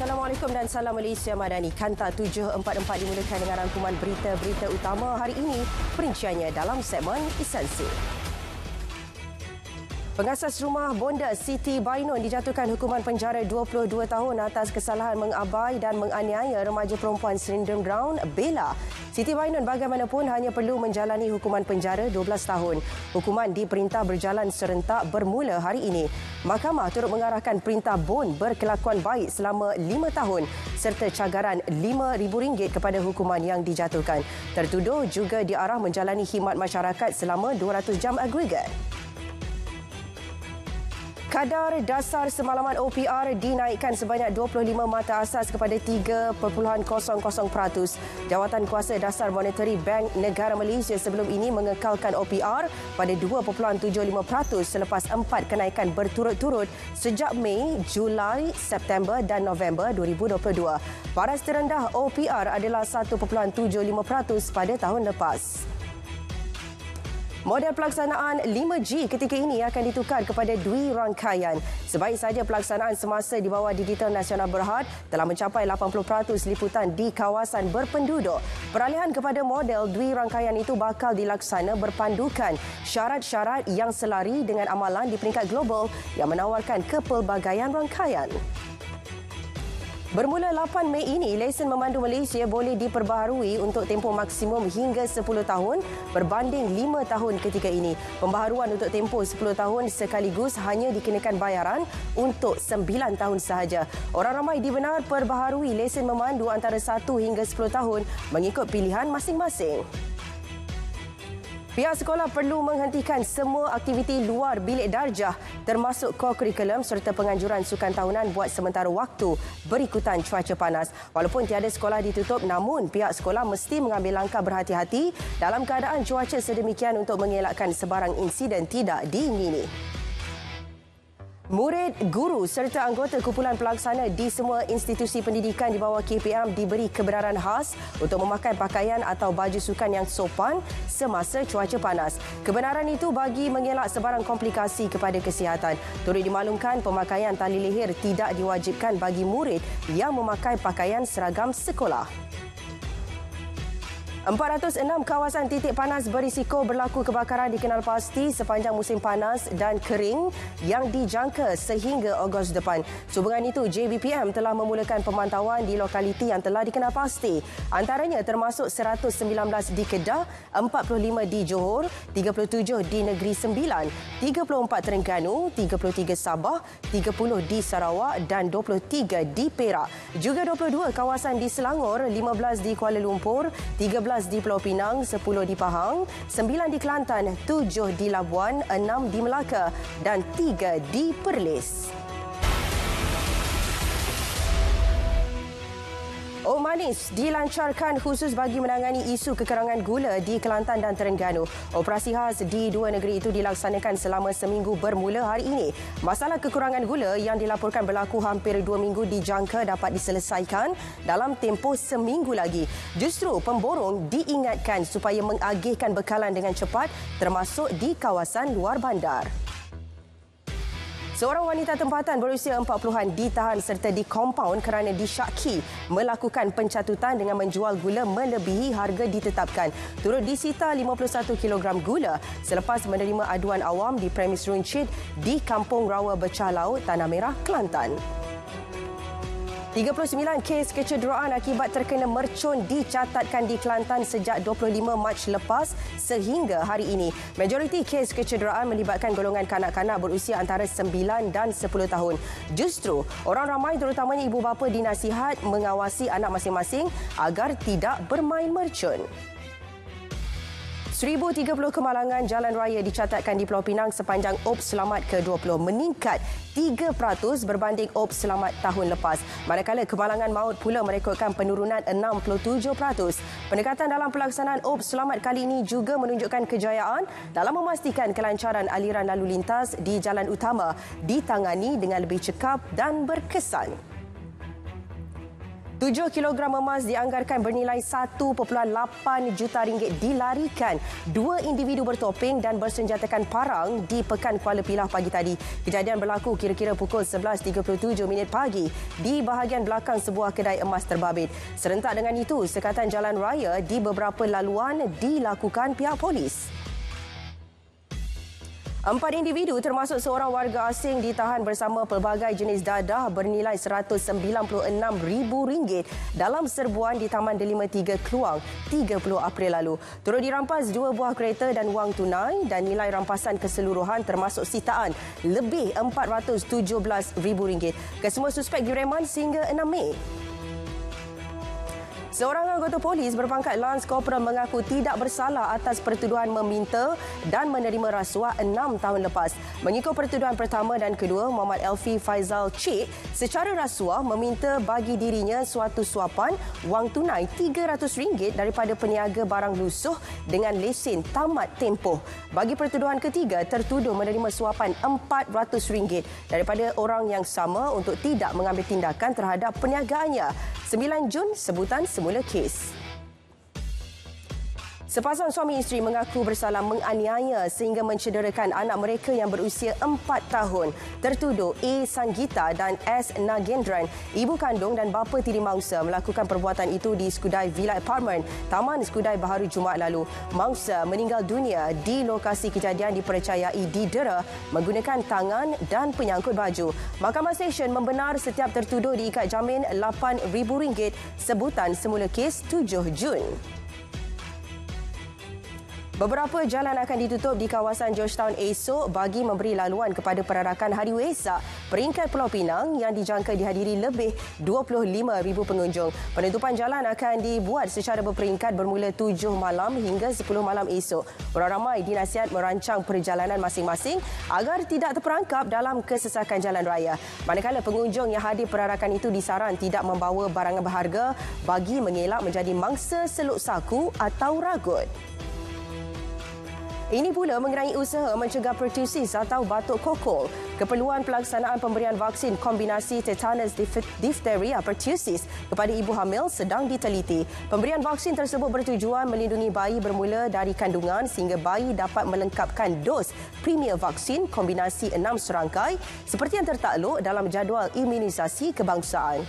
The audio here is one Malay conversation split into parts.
Assalamualaikum dan salam Malaysia Madani. Kanta 744 dimulakan dengan rangkuman berita-berita utama hari ini. Perinciannya dalam segmen Esensi. Pengasas rumah bonda Siti Bainun dijatuhkan hukuman penjara 22 tahun atas kesalahan mengabai dan menganiaya remaja perempuan Serindum Ground, Bella. Siti Bainun bagaimanapun hanya perlu menjalani hukuman penjara 12 tahun. Hukuman diperintah berjalan serentak bermula hari ini. Mahkamah turut mengarahkan perintah bon berkelakuan baik selama 5 tahun serta cagaran RM5,000 kepada hukuman yang dijatuhkan. Tertuduh juga diarah menjalani khidmat masyarakat selama 200 jam agregat. Kadar dasar semalaman OPR dinaikkan sebanyak 25 mata asas kepada 3.00%. Jawatan Kuasa Dasar Monetary Bank Negara Malaysia sebelum ini mengekalkan OPR pada 2.75% selepas empat kenaikan berturut-turut sejak Mei, Julai, September dan November 2022. Paras terendah OPR adalah 1.75% pada tahun lepas. Model pelaksanaan 5G ketika ini akan ditukar kepada dui rangkaian. Sebaik saja pelaksanaan semasa di bawah Digital Nasional Berhad telah mencapai 80% liputan di kawasan berpenduduk. Peralihan kepada model dui rangkaian itu bakal dilaksana berpandukan syarat-syarat yang selari dengan amalan di peringkat global yang menawarkan kepelbagaian rangkaian. Bermula 8 Mei ini, lesen memandu Malaysia boleh diperbaharui untuk tempoh maksimum hingga 10 tahun berbanding 5 tahun ketika ini. Pembaharuan untuk tempoh 10 tahun sekaligus hanya dikenakan bayaran untuk 9 tahun sahaja. Orang ramai dibenar perbaharui lesen memandu antara 1 hingga 10 tahun mengikut pilihan masing-masing. Pihak sekolah perlu menghentikan semua aktiviti luar bilik darjah termasuk co-curriculum serta penganjuran sukan tahunan buat sementara waktu berikutan cuaca panas. Walaupun tiada sekolah ditutup namun pihak sekolah mesti mengambil langkah berhati-hati dalam keadaan cuaca sedemikian untuk mengelakkan sebarang insiden tidak diingini. Murid, guru serta anggota kumpulan pelaksana di semua institusi pendidikan di bawah KPM diberi kebenaran khas untuk memakai pakaian atau baju sukan yang sopan semasa cuaca panas. Kebenaran itu bagi mengelak sebarang komplikasi kepada kesihatan. Turut dimaklumkan pemakaian tali leher tidak diwajibkan bagi murid yang memakai pakaian seragam sekolah. 406 kawasan titik panas berisiko berlaku kebakaran dikenal pasti sepanjang musim panas dan kering yang dijangka sehingga Ogos depan. Sehubungan itu, JBPM telah memulakan pemantauan di lokaliti yang telah dikenal pasti. Antaranya termasuk 119 di Kedah, 45 di Johor, 37 di Negeri Sembilan, 34 Terengganu, 33 Sabah, 30 di Sarawak dan 23 di Perak. Juga 22 kawasan di Selangor, 15 di Kuala Lumpur, 13 di Pulau Pinang, 10 di Pahang, 9 di Kelantan, 7 di Labuan, 6 di Melaka dan 3 di Perlis. Manis dilancarkan khusus bagi menangani isu kekurangan gula di Kelantan dan Terengganu. Operasi khas di dua negeri itu dilaksanakan selama seminggu bermula hari ini. Masalah kekurangan gula yang dilaporkan berlaku hampir dua minggu dijangka dapat diselesaikan dalam tempoh seminggu lagi. Justru pemborong diingatkan supaya mengagihkan bekalan dengan cepat termasuk di kawasan luar bandar. Seorang wanita tempatan berusia 40-an ditahan serta dikompaun kerana disyaki melakukan pencatutan dengan menjual gula melebihi harga ditetapkan. Turut disita 51 kg gula selepas menerima aduan awam di premis runcit di Kampung Rawa Becah Laut, Tanah Merah, Kelantan. 39 kes kecederaan akibat terkena mercun dicatatkan di Kelantan sejak 25 Mac lepas sehingga hari ini. Majoriti kes kecederaan melibatkan golongan kanak-kanak berusia antara 9 dan 10 tahun. Justru, orang ramai terutamanya ibu bapa dinasihat mengawasi anak masing-masing agar tidak bermain mercun. 1030 kemalangan jalan raya dicatatkan di Pulau Pinang sepanjang OP Selamat ke-20 meningkat 3% berbanding OP Selamat tahun lepas. Manakala kemalangan maut pula merekodkan penurunan 67%. Pendekatan dalam pelaksanaan OP Selamat kali ini juga menunjukkan kejayaan dalam memastikan kelancaran aliran lalu lintas di jalan utama ditangani dengan lebih cekap dan berkesan. 7 kilogram emas dianggarkan bernilai 1.8 juta ringgit dilarikan dua individu bertopeng dan bersenjatakan parang di Pekan Kuala Pilah pagi tadi. Kejadian berlaku kira-kira pukul 11.37 minit pagi di bahagian belakang sebuah kedai emas terbabit. Serentak dengan itu, sekatan jalan raya di beberapa laluan dilakukan pihak polis. Empat individu termasuk seorang warga asing ditahan bersama pelbagai jenis dadah bernilai RM196,000 dalam serbuan di Taman Delima 3 Keluang 30 April lalu. Turut dirampas dua buah kereta dan wang tunai dan nilai rampasan keseluruhan termasuk sitaan lebih RM417,000. Kesemua suspek direman sehingga 6 Mei. Seorang anggota polis berpangkat Lance Corporal mengaku tidak bersalah atas pertuduhan meminta dan menerima rasuah enam tahun lepas. Mengikut pertuduhan pertama dan kedua, Muhammad Elfi Faizal Cik secara rasuah meminta bagi dirinya suatu suapan wang tunai RM300 daripada peniaga barang lusuh dengan lesen tamat tempoh. Bagi pertuduhan ketiga, tertuduh menerima suapan RM400 daripada orang yang sama untuk tidak mengambil tindakan terhadap perniagaannya. 9 Jun, sebutan semula bermula kes. Sepasang suami isteri mengaku bersalah menganiaya sehingga mencederakan anak mereka yang berusia 4 tahun. Tertuduh A. Sanggita dan S. Nagendran, ibu kandung dan bapa tiri mangsa melakukan perbuatan itu di Skudai Villa Apartment, Taman Skudai Baharu Jumaat lalu. Mangsa meninggal dunia di lokasi kejadian dipercayai didera menggunakan tangan dan penyangkut baju. Mahkamah Session membenar setiap tertuduh diikat jamin RM8,000 sebutan semula kes 7 Jun. Beberapa jalan akan ditutup di kawasan Georgetown esok bagi memberi laluan kepada perarakan Hari Wesak peringkat Pulau Pinang yang dijangka dihadiri lebih 25,000 pengunjung. Penutupan jalan akan dibuat secara berperingkat bermula 7 malam hingga 10 malam esok. Orang ramai dinasihat merancang perjalanan masing-masing agar tidak terperangkap dalam kesesakan jalan raya. Manakala pengunjung yang hadir perarakan itu disaran tidak membawa barangan berharga bagi mengelak menjadi mangsa seluk saku atau ragut. Ini pula mengenai usaha mencegah pertusis atau batuk kokol. Keperluan pelaksanaan pemberian vaksin kombinasi tetanus diphtheria pertusis kepada ibu hamil sedang diteliti. Pemberian vaksin tersebut bertujuan melindungi bayi bermula dari kandungan sehingga bayi dapat melengkapkan dos premier vaksin kombinasi enam serangkai seperti yang tertakluk dalam jadual imunisasi kebangsaan.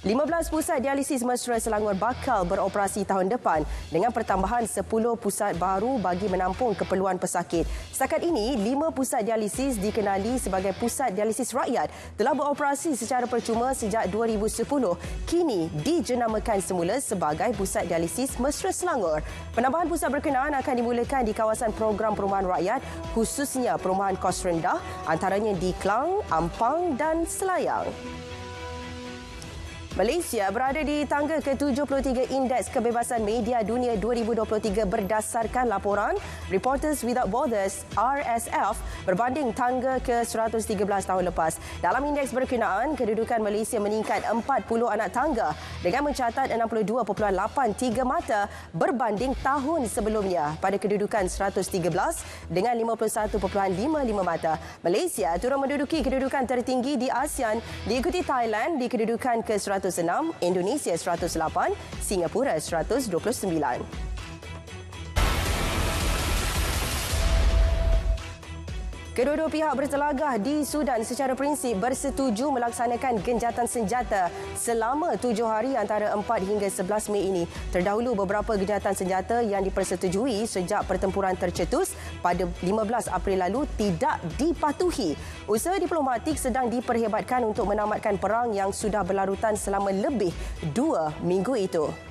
15 pusat dialisis mesra Selangor bakal beroperasi tahun depan dengan pertambahan 10 pusat baru bagi menampung keperluan pesakit. Setakat ini, 5 pusat dialisis dikenali sebagai pusat dialisis rakyat telah beroperasi secara percuma sejak 2010. Kini dijenamakan semula sebagai pusat dialisis mesra Selangor. Penambahan pusat berkenaan akan dimulakan di kawasan program perumahan rakyat khususnya perumahan kos rendah antaranya di Klang, Ampang dan Selayang. Malaysia berada di tangga ke-73 Indeks Kebebasan Media Dunia 2023 berdasarkan laporan Reporters Without Borders RSF berbanding tangga ke-113 tahun lepas. Dalam indeks berkenaan, kedudukan Malaysia meningkat 40 anak tangga dengan mencatat 62.83 mata berbanding tahun sebelumnya pada kedudukan 113 dengan 51.55 mata. Malaysia turut menduduki kedudukan tertinggi di ASEAN diikuti Thailand di kedudukan ke-100 106, Indonesia 108, Singapura 129. Kedua-dua pihak bertelagah di Sudan secara prinsip bersetuju melaksanakan genjatan senjata selama tujuh hari antara 4 hingga 11 Mei ini. Terdahulu beberapa genjatan senjata yang dipersetujui sejak pertempuran tercetus pada 15 April lalu tidak dipatuhi. Usaha diplomatik sedang diperhebatkan untuk menamatkan perang yang sudah berlarutan selama lebih dua minggu itu.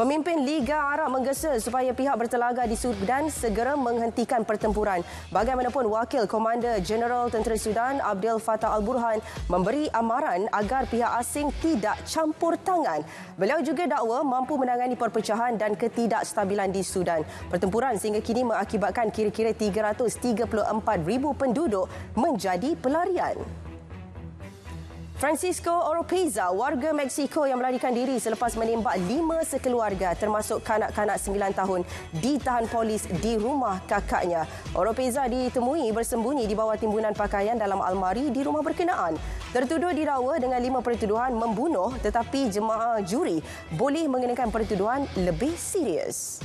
Pemimpin Liga Arab menggesa supaya pihak bertelaga di Sudan segera menghentikan pertempuran. Bagaimanapun Wakil Komander Jeneral Tentera Sudan Abdel Fattah Al-Burhan memberi amaran agar pihak asing tidak campur tangan. Beliau juga dakwa mampu menangani perpecahan dan ketidakstabilan di Sudan. Pertempuran sehingga kini mengakibatkan kira-kira 334,000 penduduk menjadi pelarian. Francisco Oropeza, warga Mexico yang melarikan diri selepas menembak lima sekeluarga termasuk kanak-kanak 9 tahun ditahan polis di rumah kakaknya. Oropeza ditemui bersembunyi di bawah timbunan pakaian dalam almari di rumah berkenaan. Tertuduh didakwa dengan lima pertuduhan membunuh tetapi jemaah juri boleh mengenakan pertuduhan lebih serius.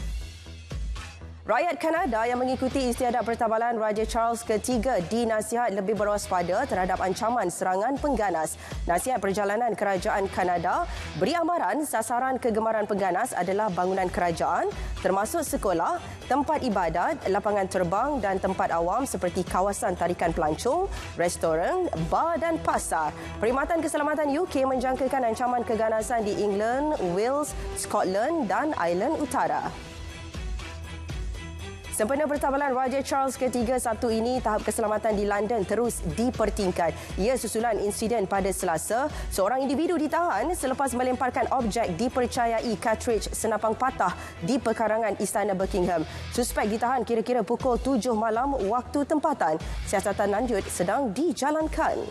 Rakyat Kanada yang mengikuti istiadat pertabalan Raja Charles III dinasihat lebih berwaspada terhadap ancaman serangan pengganas. Nasihat perjalanan kerajaan Kanada beri amaran sasaran kegemaran pengganas adalah bangunan kerajaan termasuk sekolah, tempat ibadat, lapangan terbang dan tempat awam seperti kawasan tarikan pelancong, restoran, bar dan pasar. Perkhidmatan Keselamatan UK menjangkakan ancaman keganasan di England, Wales, Scotland dan Ireland Utara. Sempena pertabalan Raja Charles III Sabtu ini, tahap keselamatan di London terus dipertingkat. Ia susulan insiden pada Selasa, seorang individu ditahan selepas melemparkan objek dipercayai cartridge senapang patah di pekarangan Istana Buckingham. Suspek ditahan kira-kira pukul 7 malam waktu tempatan. Siasatan lanjut sedang dijalankan.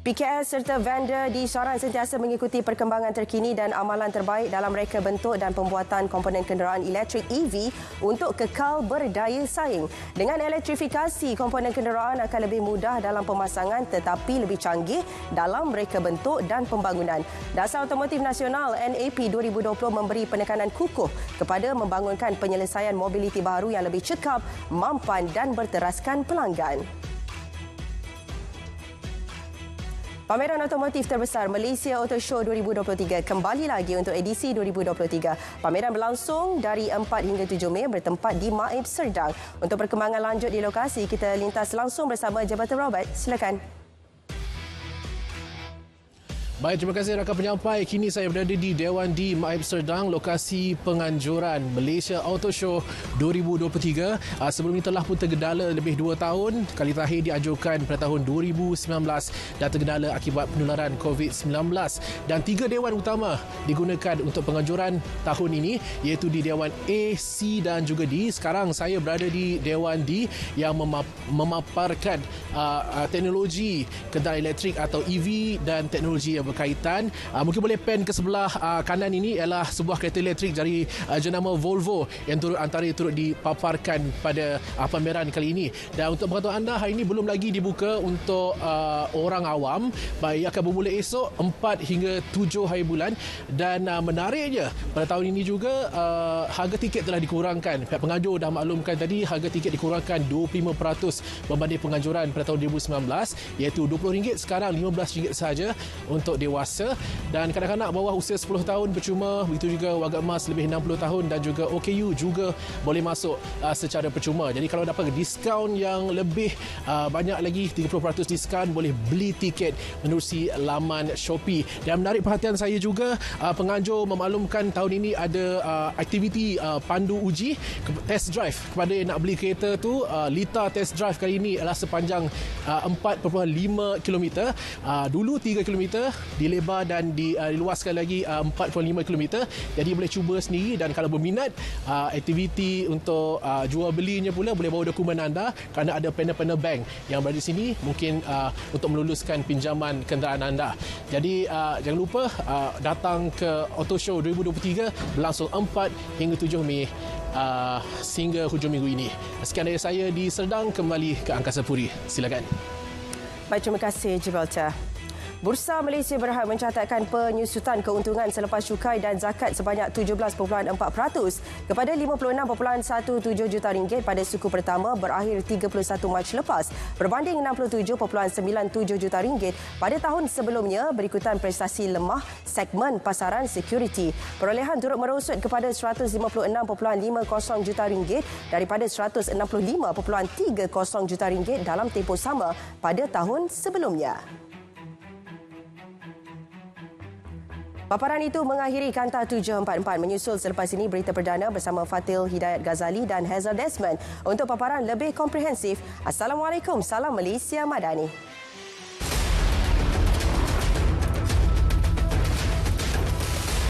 PKS serta vendor di disorang sentiasa mengikuti perkembangan terkini dan amalan terbaik dalam reka bentuk dan pembuatan komponen kenderaan elektrik EV untuk kekal berdaya saing. Dengan elektrifikasi, komponen kenderaan akan lebih mudah dalam pemasangan tetapi lebih canggih dalam reka bentuk dan pembangunan. Dasar Otomotif Nasional NAP 2020 memberi penekanan kukuh kepada membangunkan penyelesaian mobiliti baru yang lebih cekap, mampan dan berteraskan pelanggan. Pameran otomotif terbesar Malaysia Auto Show 2023 kembali lagi untuk edisi 2023. Pameran berlangsung dari 4 hingga 7 Mei bertempat di Maib Serdang. Untuk perkembangan lanjut di lokasi, kita lintas langsung bersama Jabatan Robert. Silakan. Baik, terima kasih rakan penyampai. Kini saya berada di Dewan di Maib Serdang, lokasi penganjuran Malaysia Auto Show 2023. Ah, sebelum ini telah pun tergedala lebih dua tahun. Kali terakhir diajukan pada tahun 2019 dan tergedala akibat penularan COVID-19. Dan tiga dewan utama digunakan untuk penganjuran tahun ini iaitu di Dewan A, C dan juga D. Sekarang saya berada di Dewan D yang memaparkan uh, teknologi kenderaan elektrik atau EV dan teknologi yang berkaitan. Uh, mungkin boleh pen ke sebelah uh, kanan ini ialah sebuah kereta elektrik dari uh, jenama Volvo yang turut antara turut dipaparkan pada uh, pameran kali ini. Dan untuk pengetahuan anda, hari ini belum lagi dibuka untuk uh, orang awam. Baik, akan bermula esok 4 hingga 7 hari bulan. Dan uh, menariknya, pada tahun ini juga uh, harga tiket telah dikurangkan. Pihak pengajur dah maklumkan tadi harga tiket dikurangkan 25% berbanding pengajuran pada tahun 2019 iaitu RM20 sekarang RM15 saja untuk dewasa dan kanak-kanak bawah usia 10 tahun percuma. Begitu juga warga emas lebih 60 tahun dan juga OKU juga boleh masuk uh, secara percuma. Jadi kalau dapat diskaun yang lebih uh, banyak lagi 30% diskaun boleh beli tiket menerusi laman Shopee. Dan menarik perhatian saya juga uh, penganjur memaklumkan tahun ini ada uh, aktiviti uh, pandu uji test drive. Kepada yang nak beli kereta tu uh, Lita test drive kali ini adalah sepanjang uh, 4.5 km uh, dulu 3 km dilebar dan uh, diluaskan lagi uh, 4.5 km jadi boleh cuba sendiri dan kalau berminat uh, aktiviti untuk uh, jual belinya pula boleh bawa dokumen anda kerana ada panel-panel bank yang berada di sini mungkin uh, untuk meluluskan pinjaman kenderaan anda. Jadi uh, jangan lupa uh, datang ke Auto Show 2023 berlangsung 4 hingga 7 Mei uh, sehingga hujung minggu ini. Sekian dari saya di Serdang kembali ke Angkasa Puri. Silakan. Baik, terima kasih Gibraltar. Bursa Malaysia berhad mencatatkan penyusutan keuntungan selepas cukai dan zakat sebanyak 17.4% kepada 56.17 juta ringgit pada suku pertama berakhir 31 Mac lepas berbanding 67.97 juta ringgit pada tahun sebelumnya berikutan prestasi lemah segmen pasaran security. Perolehan turut merosot kepada 156.50 juta ringgit daripada 165.30 juta ringgit dalam tempoh sama pada tahun sebelumnya. Paparan itu mengakhiri Kanta 744 menyusul selepas ini berita perdana bersama Fatil Hidayat Ghazali dan Hazel Desmond untuk paparan lebih komprehensif. Assalamualaikum, salam Malaysia Madani.